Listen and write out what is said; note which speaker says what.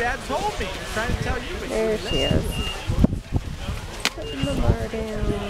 Speaker 1: Dad told me. He's trying to tell you.
Speaker 2: There she is. Putting the bar down.